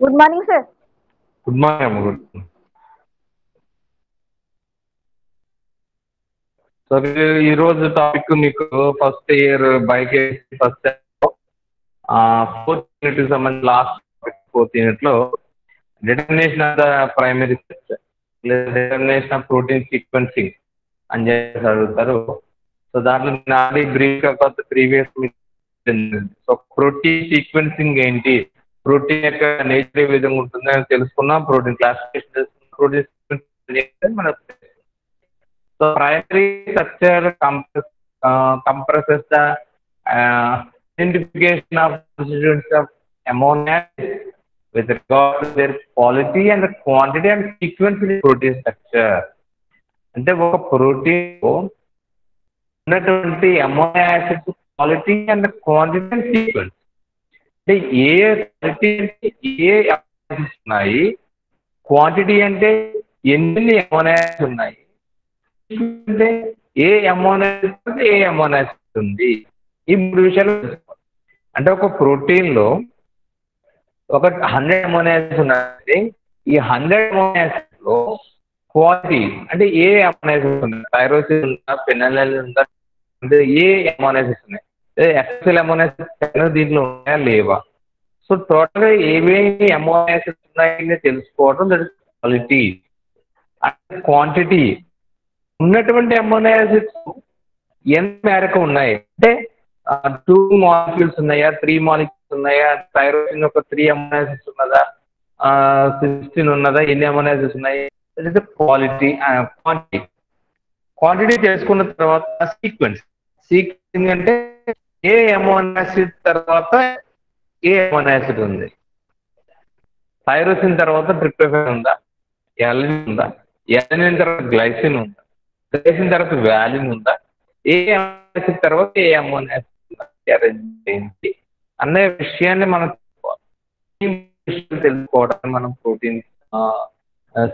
Good morning sir good morning అమ్మ good so ఈ రోజు టాపిక్ మీకు ఫస్ట్ ఇయర్ బైక్ ఫస్ట్ ఫోర్త్ యూనిట్ సంబంధించి లాస్ట్ ఫోర్త్ యూనిట్లో డిటర్మినేషన్ ఆఫ్ ద ప్రైమరీ లేదా డిటర్మినేషన్ ఆఫ్ ప్రోటీన్ సీక్వెన్సింగ్ అని చెప్పేసి అడుగుతారు. సో దాంట్లో నేను already brief previous so protein sequencing ఏంటి? ప్రోటీన్ యొక్క నేచర్ ఏ విధంగా ఉంటుందని తెలుసుకున్నాం ప్రోటీన్ క్లాసిఫికేషన్ తెలుసుకున్నాం ప్రోటీన్ మన so primary structure comprises the identification of constituents of ammonia with regard to their quality and the quantity and sequence in protein structure. అంటే ఒక ప్రోటీన్ ఉన్నటువంటి amino acids quality and quantity and sequence అంటే ఏ quality అంటే ఏ ఉన్నాయి? Quantity అంటే ఎన్ని ఎమోనాస్ ఉన్నాయి? అంటే ఏ ఎమోనాస్ ఏ ఎమోనాస్ ఉంది? ఈ మూడు విషయాలు అంటే ఒక ప్రోటీన్లో ఒక హండ్రెడ్ ఎమోనాస్ ఉన్నాయి. ఈ హండ్రెడ్ అమోనియాసిడ్లో క్వాలిటీ అంటే ఏ అమోనియాసిడ్స్ ఉన్నాయి? థైరోసిస్ ఉందా పెనల్ ఉందా? అంటే ఏ అమోనియాసిడ్స్ ఉన్నాయి? ఎక్సెల్ అమోనియాసిడ్స్ దీంట్లో ఉన్నాయా? లేవా? సో టోటల్గా ఏమేమి అమోనియాసిడ్స్ ఉన్నాయని తెలుసుకోవడం that is quality. And quantity. ఉన్నటువంటి అమోనియాసిడ్స్ ఎంత మేరకు ఉన్నాయి? అంటే టూ మాలిక్యూల్స్ ఉన్నాయా? త్రీ మాలిక్యూల్స్ ఉన్నాయా? థైరోసిన్ ఒక త్రీ అమోనాసిస్ ఉన్నదా? సిక్స్టీన్ ఉన్నదా? ఎన్ని అమోనాసిస్ ఉన్నాయి? క్వాలిటీ క్వాంటిటీ క్వాంటిటీ తెలుసుకున్న తర్వాత సీక్వెన్స్ సీక్వెన్స్ అంటే ఏ అమోనాసిడ్ తర్వాత ఏ అమోనాసిడ్ ఉంది? థైరోసిన్ తర్వాత ట్రిప్టోఫాన్ ఉందా? ఎలిన్ ఉందా? ఎలనిన్ తర్వాత గ్లైసిన్ ఉందా? గ్లైసిన్ తర్వాత వ్యాలిన్ ఉందా? ఏ అమోనాసిడ్ తర్వాత ఏ అమోనాసిడ్ అరేంజ్ ఏంటి అనే విషయాన్ని మనం తెలుసుకోవడానికి మనం ప్రోటీన్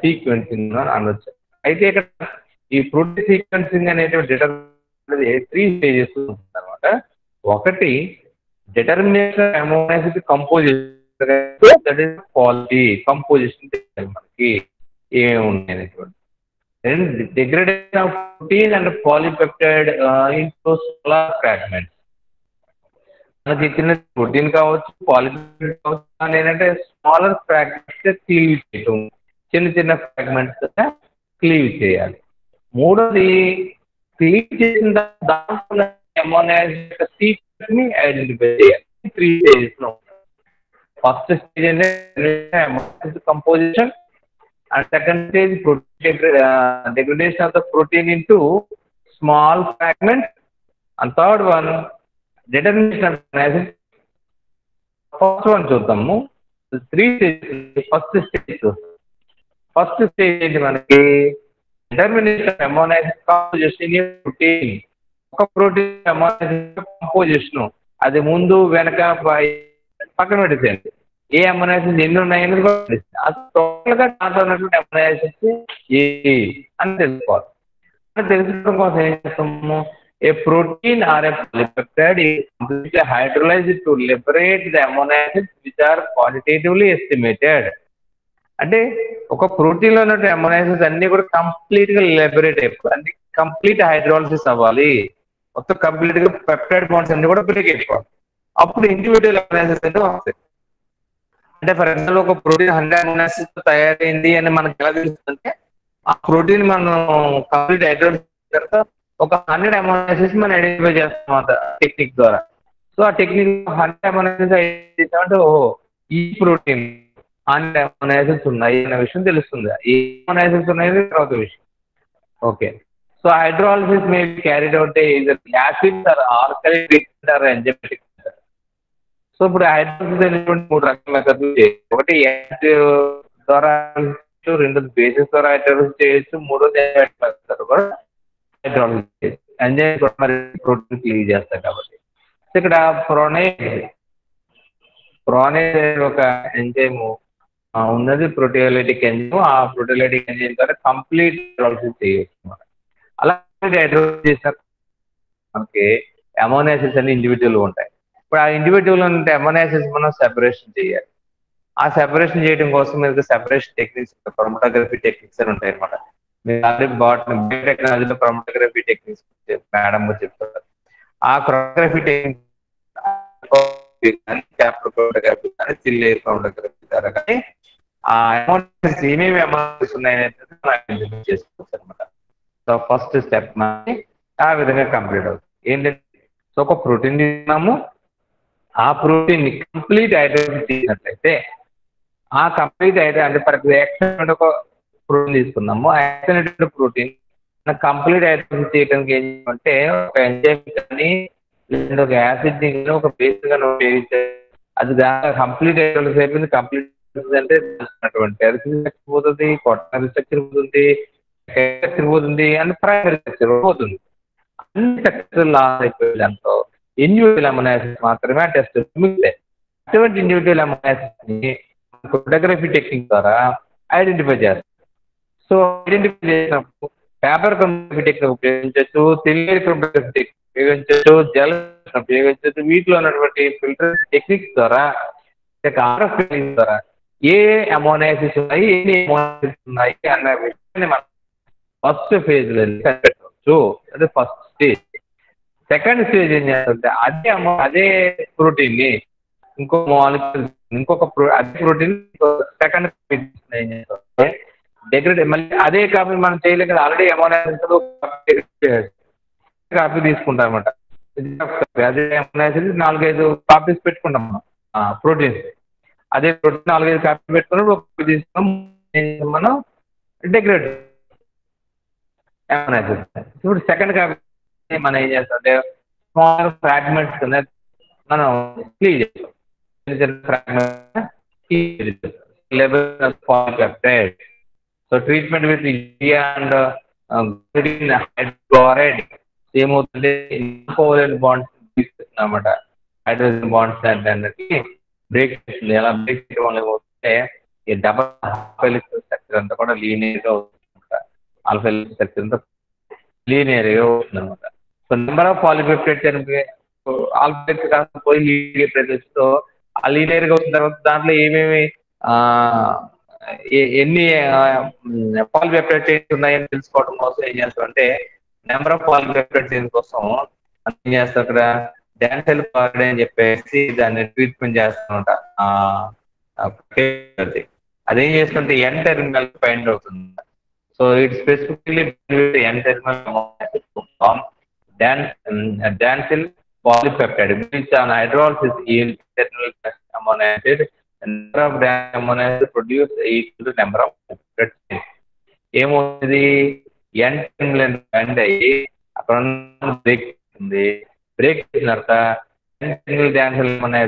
సీక్వెన్సింగ్ అనొచ్చు అయితే ఇక్కడ ఈ ప్రోటీన్ సీక్వెన్సింగ్ అనేటువంటి డిటర్మినేషన్ త్రీ స్టేజెస్ అనమాట ఒకటి determination amino acid composition that is quality composition మనకి ఏమున్నాయి ఉన్నాయి అనేటువంటి then degradation of protein and polypeptide uh, మనకి చిన్న ప్రోటీన్ కావచ్చు పాలిపెప్టైడ్ కావచ్చు ఏంటంటే స్మాలర్ ఫ్రాగ్మెంట్స్ క్లీవ్ చేయటం చిన్న చిన్న ఫ్రాగ్మెంట్స్ క్లీవ్ చేయాలి. మూడోది క్లీవ్ చేసిన దాంట్లో మొన్న త్రీ డేస్ ఫస్ట్ స్టేజ్ అంటే composition and second stage protein degradation of the protein into small fragment and third one determination first one చూద్దాము. Three stage first stage first stage మనకి determination amino acid composition protein ఒక protein amino acid composition అది ముందు వెనక పక్కన పెట్టేసేయండి. ఏ amino acids ఎన్ని ఉన్నాయని టోటల్గా దాంట్లో ఉన్నటువంటి ఏ అని తెలుసుకోవాలి. తెలుసుకోవడం కోసం ఏం చేస్తాము? A protein or a polypeptide is completely hydrolyzed to liberate the amino acids అంటే ఒక ప్రోటీన్లో ఉన్నటువంటి అమోనో అన్ని కూడా కంప్లీట్గా లిబరేట్ అయిపోయి అంటే కంప్లీట్ హైడ్రాలసిస్ అవ్వాలి. మొత్తం కంప్లీట్గా పెప్టైడ్ బాండ్స్ అన్ని కూడా బ్రేక్ అయిపోవాలి అప్పుడు ఇండివిజువల్ అమోనో యాసిడ్స్ అంటే వస్తాయి. అంటే ఫర్ ఎగ్జాంపుల్ ఒక ప్రోటీన్ హండ్రెడ్ అమోనాసిస్ తయారైంది అని మనకి ఎలా తెలుస్తుందంటే ఆ ప్రోటీన్ మనం కంప్లీట్ హైడ్రోడ్ తర్వాత ఒక హండ్రెడ్ అమోనాసిస్ మనం ఐడెంటిఫై చేస్తాం అంత టెక్నిక్ ద్వారా. సో ఆ టెక్నిక్ హండ్రెడ్ అమోనాసిస్ చేసామంటే ఓహో ఈ ప్రోటీన్ హండ్రెడ్ అమోనాసిస్ ఉన్నాయి అనే విషయం తెలుస్తుంది. ఏ అమోనాసిస్ ఉన్నాయి తర్వాత విషయం. Okay so hydrolysis may carried out acid or alkali or enzymatic so ఇప్పుడు హైడ్రోసిస్ అనేటువంటి మూడు రకాల మెథడ్లు ఒకటి యాసిడ్ ద్వారా రెండు బేసిస్ ద్వారా హైడ్రోసిస్ చేయొచ్చు మూడోది మెథడ్ కూడా హైడ్రోసిస్ చేయొచ్చు. ఎంజైమ్ కూడా మరి ప్రోటీన్ క్లీవ్ చేస్తారు కాబట్టి. సో ఇక్కడ ప్రొనైజ్ ప్రొనైజ్ ఒక ఎంజైమ్ ఉన్నది ప్రోటియోలైటిక్ ఎంజైమ్ ఆ ప్రోటియోలైటిక్ ఎంజైమ్ ద్వారా కంప్లీట్ హైడ్రోసిస్ చేయొచ్చు మనం అలాగే అడ్వైజ్ చేశారు. మనకి అమోనాసిస్ అన్ని ఇండివిజువల్ ఉంటాయి. ఇప్పుడు ఆ ఇండివిజువల్ ఉంటే అమోనాసిస్ మనం సెపరేషన్ చేయాలి. ఆ సెపరేషన్ చేయడం కోసం మీకు సెపరేషన్ టెక్నిక్స్ క్రోమటోగ్రఫీ టెక్నిక్స్ అని ఉంటాయి అనమాట మీరు ఆల్రెడీ బాట్ టెక్నాలజీలో క్రోమటోగ్రఫీ టెక్నిక్స్ మేడం చెప్తారు. ఆ క్రోమటోగ్రఫీ టెక్నిక్స్ క్యాపిటల్ క్రోమటోగ్రఫీ కానీ చిల్ క్రోమటోగ్రఫీ ద్వారా కానీ ఆ అమౌంట్ ఏమేమి అమౌంట్స్ ఉన్నాయనేది మనం చేసుకోవచ్చు సో ఫస్ట్ స్టెప్ మనకి ఆ విధంగా కంప్లీట్ అవుతుంది. ఏంటంటే సో ఒక ప్రోటీన్ తీసుకున్నాము ఆ ప్రోటీన్ని కంప్లీట్ ఐడెంటిఫై చేసినట్లయితే ఆ కంప్లీట్ ఐడెంటి అంటే ఫర్ యాక్షన్ ఒక ప్రోటీన్ తీసుకున్నాము యాక్సిడెంట్ ప్రోటీన్ కంప్లీట్ ఐడెంటిఫై చేయడానికి ఏం అంటే ఒక ఎంజైమ్ కానీ లేదా ఒక యాసిడ్ని ఒక బేస్గా ఉపయోగించే అది దాని కంప్లీట్ ఐడెంటిఫై అయిపోయింది కంప్లీట్ అంటే అది పోతుంది కొట్టనరీ స్ట్రక్చర్ పోతుంది తిరుగుతుంది అండ్ ప్రైమరీ స్ట్రక్చర్ పోతుంది. అన్ని స్ట్రక్చర్ లాస్ అయిపోయి దాంతో ఇండివిజువల్ అమోనాసిస్ మాత్రమే ఆ టెస్ట్ మిగిలే అటువంటి individual amino acids photography technique ద్వారా ఐడెంటిఫై చేస్తారు. సో ఐడెంటిఫై చేసినప్పుడు పేపర్ క్రోమోగ్రఫీ టెక్నిక్ ఉపయోగించవచ్చు తెలియని క్రోమోగ్రఫీ టెక్నిక్ ఉపయోగించవచ్చు జల ఉపయోగించవచ్చు వీటిలో ఉన్నటువంటి ఫిల్టర్ టెక్నిక్స్ ద్వారా ఆర్ఎఫ్ ద్వారా ఏ అమోనాసిస్ ఉన్నాయి ఏ అమోనాసిస్ ఉన్నాయి అన్న విషయాన్ని మనం ఫస్ట్ ఫేజ్ కనిపెట్టవచ్చు? అదే ఫస్ట్ స్టేజ్. సెకండ్ స్టేజ్ ఏం చేస్తుంటే అదే అదే ప్రోటీన్ని ఇంకో మాలిక్యూల్ ఇంకొక ప్రో అదే ప్రోటీన్ సెకండ్ ఏం చేస్తుంటే డెగ్రేడ్ మళ్ళీ అదే కాపీ మనం చేయలేం కదా ఆల్రెడీ అమోనాసిస్ కాపీ తీసుకుంటాం అనమాట అదే అమోనాసిస్ నాలుగైదు కాపీస్ పెట్టుకుంటాం మనం. ప్రోటీన్స్ అదే ప్రోటీన్ నాలుగైదు కాపీ పెట్టుకుని ఒక తీసుకున్నాం మనం డెగ్రేడ్ అమోనాసిస్ ఇప్పుడు సెకండ్ కాపీ మనం ఏం చేస్తాం అంటే స్మాల్ ఫ్రాగ్మెంట్స్ మనం క్లీన్ చేస్తాం. చిన్న చిన్న fragment level polypeptide so treatment with urea and hydrochloride ఏమవుతుంది కోవలెంట్ బాండ్స్ తీసుకొస్తుంది అనమాట హైడ్రోజన్ బాండ్స్ అంటే బ్రేక్ చేస్తుంది. ఎలా బ్రేక్ చేయడం వల్ల ఏమవుతుంటే ఈ డబల్ ఆల్ఫెలిక్ స్ట్రక్చర్ అంతా కూడా లీనియర్గా అవుతుంది ఆల్ఫా స్ట్రక్చర్ అంతా లీనియర్గా అనమాట సో నెంబర్ ఆఫ్ పాలిపెప్టైడ్స్ అని ఆల్ఫెలిక్ పోయి లీనియర్ ప్రదేశంతో ఆ లీనియర్గా వచ్చిన తర్వాత దాంట్లో ఏమేమి ఎన్ని పాలిపెప్టైడ్స్ ఉన్నాయని తెలుసుకోవడం కోసం ఏం చేస్తామంటే నెంబర్ ఆఫ్ పాలిపెప్టైడ్స్ కోసం ఏం చేస్తాం అక్కడ? డాన్సెల్ పార్డ్ అని చెప్పేసి దాన్ని ట్రీట్మెంట్ చేస్తామంట అదేం. చేస్తుంటే ఎన్ టెర్మినల్ ఫైండ్ అవుతుంది. So it specifically N terminal dansyl polypeptide. Which on hydrolysis yield terminal amino acid number of amino acid produced equal to number of ఏమవుతుంది? ఎన్ టెర్మినల్ బైండ్ అయ్యి అక్కడ బ్రేక్ అవుతుంది. బ్రేక్ చేసిన తర్వాత ఎన్ టెర్మినల్ డాన్సిల్ అమోనో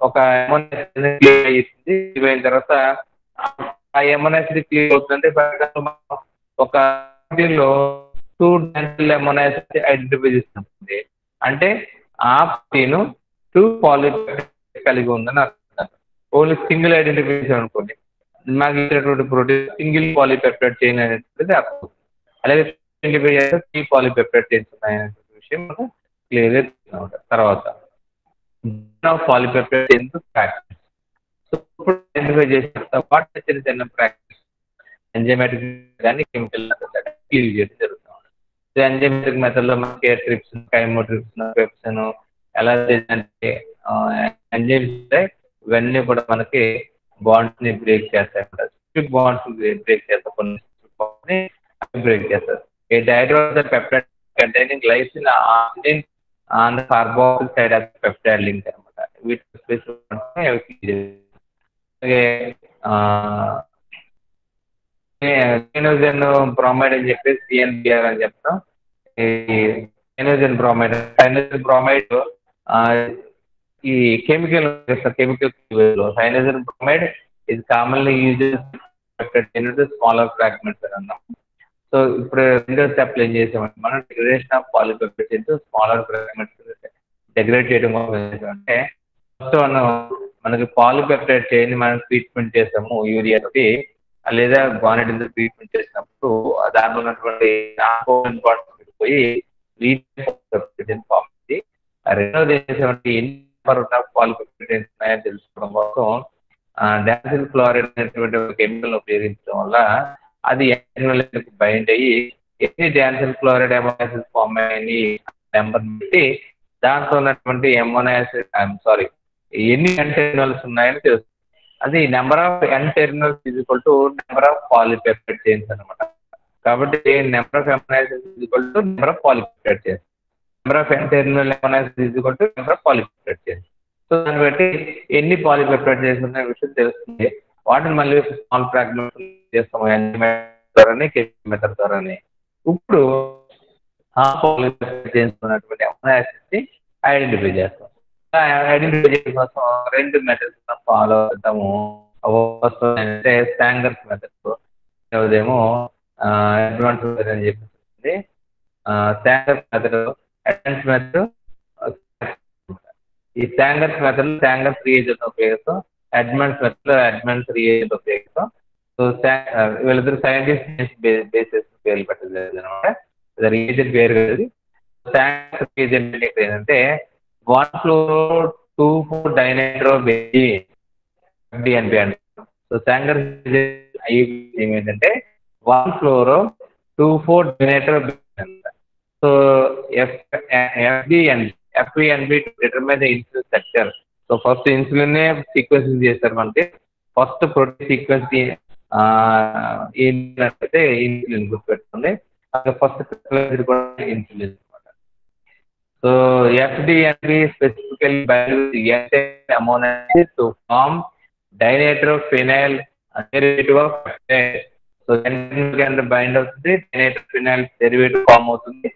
ఒక అమోనో అయ్యింది తర్వాత ఆ అమోనో క్లియర్ అవుతుందంటే ఒక లో టూ డెంటల్ అమోనో ఐడెంటిఫై చేస్తుంది అంటే ఆ పార్టీను టూ పాలిపెప్టైడ్ కలిగి ఉందని అర్థం. ఓన్లీ సింగిల్ ఐడెంటిఫికేషన్ అనుకోండి. మాకు ఇచ్చినటువంటి ప్రోటీన్ సింగిల్ పాలిపెప్టైడ్ చైన్ అనేది అర్థం. అలాగే ఐడెంటిఫై చేస్తే త్రీ పాలిపెప్టైడ్ చైన్స్ ఉన్నాయనే విషయం మనం క్లియర్గా తర్వాత పాలిపెప్టైడ్ చైన్స్ ప్రాక్టీస్ ఐడెంటిఫై చేసిన చిన్న ప్రాక్టీస్ ఎంజైమాటిక్ కానీ కెమికల్ క్లియర్ చేయడం జరుగుతుంది ఎంజైమెటిక్లో మనకి ట్రిప్స్ కైమోట్రిప్స్ పెప్సన్ ఎలా అంటే ఎంజైమ్స్ ఇవన్నీ కూడా మనకి బాండ్స్ని బ్రేక్ చేస్తాయి స్ట్రిక్ బాండ్స్ బ్రేక్ చేస్తాయి కొన్ని బ్రేక్ చేస్తారు ఈ డైడ్రోజన్ peptide containing lysine online on the side of peptide link అనమాట వీటి స్పెసిఫిక్ అలాగే సైనోజన్ బ్రోమైడ్ అని చెప్పి సిఎన్బిఆర్ అని చెప్తాం. ఈ సైనోజన్ బ్రోమైడ్ సైనోజన్ బ్రోమైడ్ ఈ కెమికల్ కెమికల్లో సైనోజన్ బ్రోమైడ్ ఇది కామన్లీ యూజ్ స్మాలర్ ఫ్రాగ్మెంట్స్ అని అన్నాం. సో ఇప్పుడు రెండో స్టెప్ ఏం చేసామంటే మనం degradation of polypeptides smaller fragments degrade చేయడం అంటే ఫస్ట్ మనం మనకి పాలిపెప్టైడ్ చైన్ మనం ట్రీట్మెంట్ చేసాము తోటి లేదా గ్వానడిన్ ట్రీట్మెంట్ చేసినప్పుడు దాంట్లో ఉన్నటువంటి పోయి ఫామ్ రెండవది ఏంటంటే ఎన్ని నెంబర్ పాలిపెప్టైడ్స్ ఉన్నాయని తెలుసుకోవడం కోసం డాన్సిల్ క్లోరైడ్ అనేటువంటి కెమికల్ ఉపయోగించడం వల్ల అది బైండ్ అయ్యి ఎన్ని dansyl chloride amino acids form అయ్యాయని నెంబర్ పెట్టి దాంట్లో ఉన్నటువంటి ఎమోనాసిడ్ ఐఎమ్ సారీ ఎన్ని ఎన్ టెర్మినల్స్ ఉన్నాయని తెలుస్తుంది అది number of N terminals equal to number of polypeptide chains అనమాట కాబట్టి number of amino acids equal to number of polypeptide chains number of N terminal amino acids equal to number of polypeptide chains so దాన్ని బట్టి ఎన్ని polypeptide chains ఉన్నాయో విషయం తెలుస్తుంది. వాటిని మళ్ళీ స్మాల్ ఫ్రాగ్మెంట్ చేస్తాము ద్వారానే కెమికల్ మెథడ్ ద్వారానే. ఇప్పుడు ఆ పాలిపెప్టైడ్ చైన్స్ ఉన్నటువంటి అమోనాసిస్ని ఐడెంటిఫై చేస్తాం. కోసం రెండు మెథడ్స్ ఫాలో అవుతాము అంటే స్టాంగర్స్ మెథడ్ ఏమో అడ్వాన్స్ మెథడ్ అని చెప్పి స్టాంగర్స్ మెథడ్ అడ్వాన్స్ మెథడ్ ఈ స్టాంగర్స్ మెథడ్ స్టాంగర్స్ రియేజెంట్ ఉపయోగిస్తాం. అడ్వాన్స్ మెథడ్ అడ్వాన్స్ రియేజెంట్ ఉపయోగిస్తాం. సో వీళ్ళిద్దరు సైంటిస్ట్ బేసిస్ పేర్లు పెట్టలేదు అనమాట. రియేజెంట్ పేరు కలిసి స్టాంగర్స్ రియేజెంట్ ఏంటంటే one fluoro two four dinitro baby DNP అండి so Sanger ఏమేంటంటే one fluoro two four dinitro so F FDN FENB determine the insulin structure. So first insulin sequencing చేస్తారు మనకి. First protein sequence ఏంటంటే insulin గుర్తుపెట్టుకోండి. First insulin. కూడా insulin అనమాట so FDNB specifically bind amino acids to form dinitrophenyl derivative of so can bind అవుతుంది dinitrophenyl derivative form అవుతుంది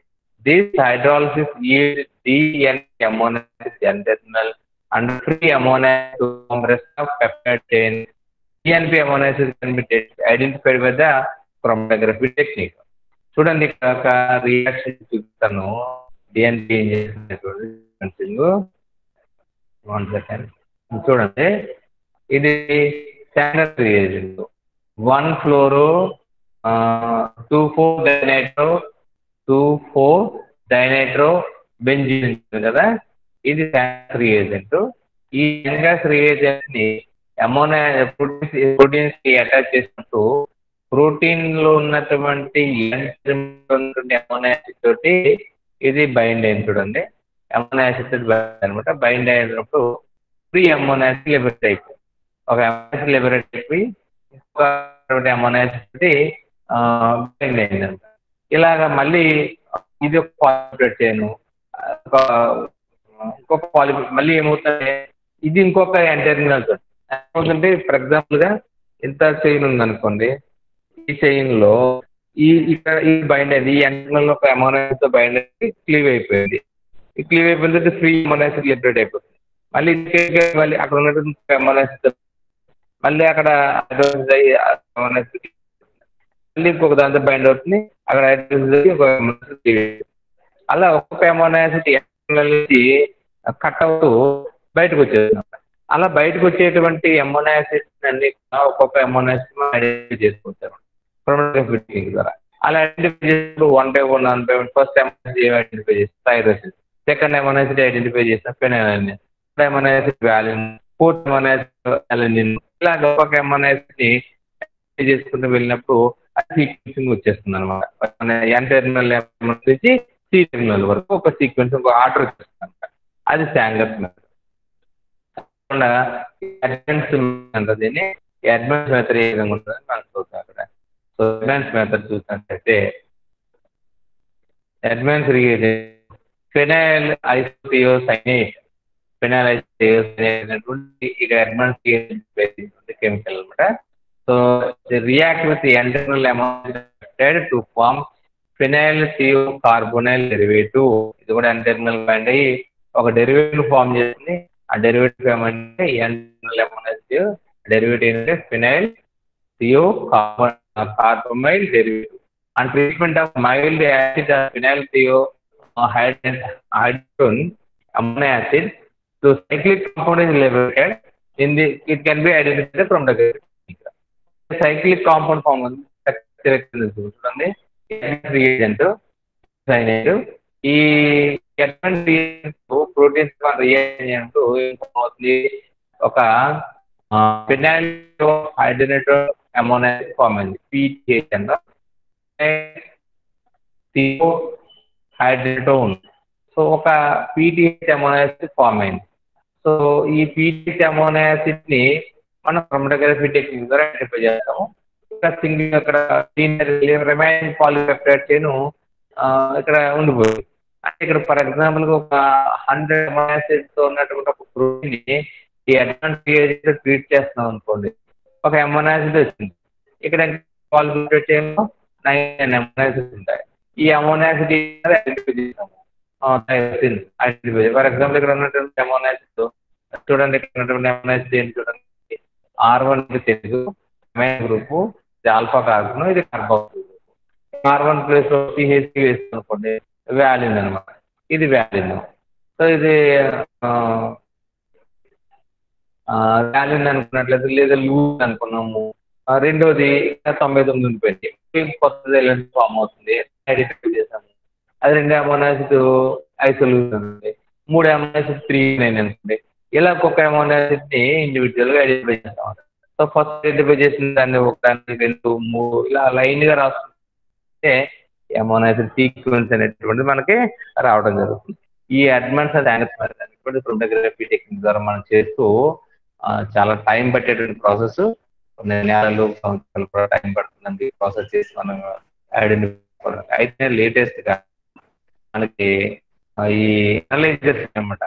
this hydrolysis yield DN ammonasis N-terminal and free ammonasis to form rest of peptide chain. DNP ammonasis can be identified by the chromatography technique. చూడండి ఇక్కడ ఒక reaction చూపిస్తాను DNP కన్సింగ్ one second చూడండి. ఇది standard reagent one fluoro two four dinitro two four dinitro benzene కదా? ఇది gas reagent ఈ శాంగస్ రియేజెంట్ని అమోనా proteins ప్రోటీన్స్కి attach చేసినట్టు ప్రోటీన్లో ఉన్నటువంటి అమోనా తోటి ఇది బైండ్ అయింది చూడండి. అమోనా యాసిడ్ అనమాట బైండ్ అయినప్పుడు ఫ్రీ అమోనా యాసిడ్ లిబరేట్ అయిపోయింది. ఒక అమోనా లిబరేట్ అయిపోయి ఇంకొక అమోనా యాసిడ్ బైండ్ అయింది అనమాట ఇలాగ మళ్ళీ ఇది ఒక పాలిపేట్ చేయను ఒక ఇంకొక పాలి మళ్ళీ ఏమవుతుంది? ఇది ఇంకొక ఎంటర్మినల్ తోటి ఏమవుతుంటే ఫర్ ఎగ్జాంపుల్గా ఇంత చైన్ ఉందనుకోండి ఈ చైన్లో ఈ ఇక్కడ ఈ బైండ్ అయింది ఈ ఎంటర్నల్ ఒక అమోనాసిడ్తో బైండ్ అయ్యి క్లీవ్ అయిపోయింది. ఈ క్లీవ్ అయిపోయింది ఫ్రీ అమోనైజ్ లిబరేట్ అయిపోతుంది. మళ్ళీ మళ్ళీ అక్కడ ఉన్నటువంటి అమోనైజ్ మళ్ళీ అక్కడ మళ్ళీ ఇంకొక దాంతో బైండ్ అవుతుంది. అక్కడ అలా ఒక్కొక్క అమోనాసిడ్ నుంచి కట్ అవుతూ బయటకు వచ్చేది అలా బయటకు వచ్చేటువంటి అమోనాసిడ్ అన్ని ఒక్కొక్క అమోనాసిడ్ ఐడెంటిఫై చేసుకోవచ్చు క్రోమోగ్రఫీ ద్వారా అలా ఐడెంటిఫై చేసినప్పుడు one by one one by one first emergency identify చేసి థైరోసిడ్ సెకండ్ ఎమర్జెన్సీ ఐడెంటిఫై చేసిన phenylalanine third amino acid valine fourth emergency alanine ఇలా ఒక ఎమర్జెన్సీని ని చేసుకుంటూ వెళ్ళినప్పుడు సీక్వెన్సింగ్ వచ్చేస్తుంది అనమాట ఎంటర్నల్ టెర్మినల్ నుంచి సి టెర్మినల్ వరకు ఒక సీక్వెన్స్ ఒక ఆర్డర్ వచ్చేస్తుంది అనమాట అది స్టాండర్డ్ మెథడ్ అడ్వాన్స్ అంటారు దీన్ని అడ్వాన్స్ మెథడ్ ఏ విధంగా ఉంటుందని మనం చూద్దాం అక్కడ. సో అడ్వాన్స్ మెథడ్ చూసినట్లయితే advance phenyl isothiocyanate phenyl isothiocyanate అనేటువంటి ఇక అడ్వాన్స్ కెమికల్ అనమాట. So react with internal amount to form phenyl thio carbonyl derivative ఇది కూడా ఎంటర్నల్ బ్యాండ్ అయ్యి ఒక డెరివేటివ్ ఫామ్ చేసింది ఆ డెరివేటివ్ ఏమంటే ఎంటర్నల్ అమౌంట్ డెరివేటివ్ ఏంటంటే phenyl thio carbon carbamyl derivative and treatment of mild acid phenyl thio hydrogen amino acid so cyclic compound is liberated in the it can be identified from the cyclic compound form చూడండి reagent cyanide ఈ ఎటువంటి reagent proteins reagent అవుతుంది ఒక phenyl హైడ్రోనేటో ammonia form అయింది PTA కింద thio హైడ్రేటో ఉంది సో ఒక పీటీహెచ్ అమోనాసిడ్ ఫామ్ అయింది సో ఈ పీటీహెచ్ అమోనో యాసిడ్ని మనం క్రమటోగ్రఫీ టెక్నిక్ ద్వారా ఐడెంటిఫై చేస్తాము. ఇక్కడ సింగిల్ అక్కడ రిమైనింగ్ పాలిపెప్టైడ్ చైన్ ఇక్కడ ఉండిపోయింది. అంటే ఇక్కడ ఫర్ ఎగ్జాంపుల్ ఒక హండ్రెడ్ అమోనో యాసిడ్తో ఉన్నటువంటి ఒక ప్రోటీన్ని ఈ అడ్వాన్స్ ట్రీట్ చేస్తున్నాం అనుకోండి. ఒక అమోనో వచ్చింది ఇక్కడ పాలిపెప్టైడ్ నైన్ అమోనో ఉంటాయి ఈ అమోనాసిడ్ ఐడెంటిఫై చేస్తాము. ఐడెంటిఫై ఫర్ ఎగ్జాంపుల్ ఇక్కడ ఉన్నటువంటి అమోనో చూడండి ఇక్కడ ఉన్నటువంటి అమోనో ఏంటి చూడండి. ఆర్ వన్ తెలుగు గ్రూపు ఇది ఆల్ఫా కార్బన్ ఇది carbon R one plus PHC వేస్తుంది అనుకోండి వ్యాలిన్ అనమాట ఇది వ్యాలిన్ సో ఇది వ్యాలిన్ అనుకున్నట్లయితే లేదా లూజ్ అనుకున్నాము. రెండోది తొంభై తొమ్మిది ఉండిపోయింది కొత్తది ఎలాంటి ఫామ్ అవుతుంది. ఐడెంటిఫై చేసాము అది రెండు అమోనాసిడ్ ఐసోలూజ్ ఐసోల్యూషన్ ఉంది. మూడు అమోనాసిడ్ త్రీ నైన్ అనుకోండి ఇలా ఒక్కొక్క అమోనో ఇండివిజువల్గా ఐడెంటిఫై చేస్తాం. సో ఫస్ట్ ఐడెంటిఫై చేసిన దాన్ని ఒకదాన్ని రెండు మూడు ఇలా లైన్గా రాసుకుంటే అమోనో యాసిడ్ సీక్వెన్స్ అనేటువంటిది మనకి రావడం జరుగుతుంది. ఈ అడ్వాన్స్ అనేటువంటి క్రోమటోగ్రఫీ టెక్నిక్ ద్వారా మనం చేస్తూ చాలా టైం పట్టేటువంటి ప్రాసెస్ కొన్ని నెలలు సంవత్సరాలు కూడా టైం పడుతుందండి ప్రాసెస్ చేసి మనం ఐడెంటిఫై అయితే లేటెస్ట్గా మనకి ఈ అనలైజర్స్ అనమాట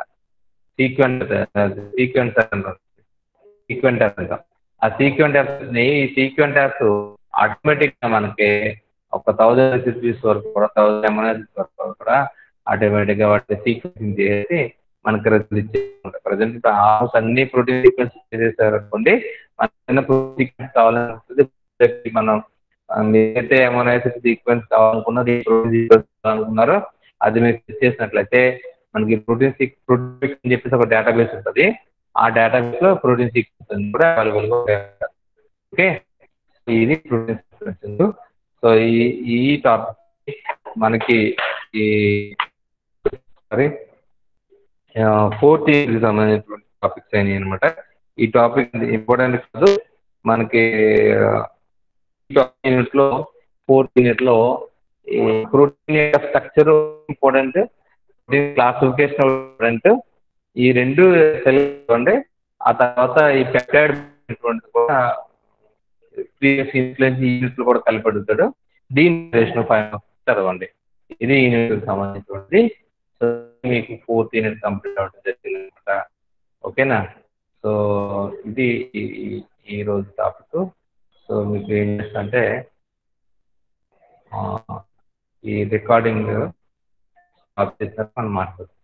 సీక్వెన్స్ సీక్వెంట్ ఆ సీక్వెంట్ అంటాం ఈ సీక్వెంట్ ఈ ఆటోమేటిక్గా మనకి ఒక థౌజండ్ రూపీస్ వరకు కూడా థౌజండ్ ఎంఎన్ఎస్ వరకు కూడా ఆటోమేటిక్గా వాటి సీక్వెన్సింగ్ చేసి మనకి రిజల్ట్ ప్రజెంట్ ఇప్పుడు ఆల్మోస్ట్ అన్ని ప్రోటీన్ సీక్వెన్స్ చేశారు అనుకోండి మన ప్రోటీన్ సీక్వెన్స్ కావాలనుకుంటే మనం మీరైతే ఎమోనో సీక్వెన్స్ కావాలనుకున్నది ప్రోటీన్ సీక్వెన్స్ కావాలనుకున్నారో అది మీరు చేసినట్లయితే మనకి ప్రోటీన్ సీక్ ప్రోటీన్ అని చెప్పేసి ఒక డేటాబేస్ ఉంటుంది. ఆ డేటాబేస్లో ప్రోటీన్ సీక్వెన్స్ కూడా అవైలబుల్గా ఓకే? ఇది ప్రోటీన్ సీక్వెన్స్ సో ఈ ఈ టాపిక్ మనకి ఈ సారీ ఫోర్త్ ఇయర్కి సంబంధించినటువంటి టాపిక్స్ అయినాయి అనమాట ఈ టాపిక్ ఇంపార్టెంట్ కాదు. మనకి యూనిట్లో ఫోర్త్ యూనిట్లో ఈ ప్రోటీన్ యొక్క structure important protein classification important ఈ రెండు తెలియదండి ఆ తర్వాత ఈ పెప్టైడ్ కూడా ప్రీవియస్ ఇన్ఫ్లుయెన్స్ యూనిట్లు కూడా కలిపి అడుగుతాడు దీని ఫైవ్ చదవండి. ఇది యూనిట్కి సంబంధించినటువంటి సో మీకు ఫోర్త్ యూనిట్ కంప్లీట్ అవ్వడం జరిగింది ఓకేనా? సో ఇది ఈ రోజు టాపిక్ సో మీకు ఏం చేస్తంటే ఈ రికార్డింగ్ మనం మాట్లాడుతాం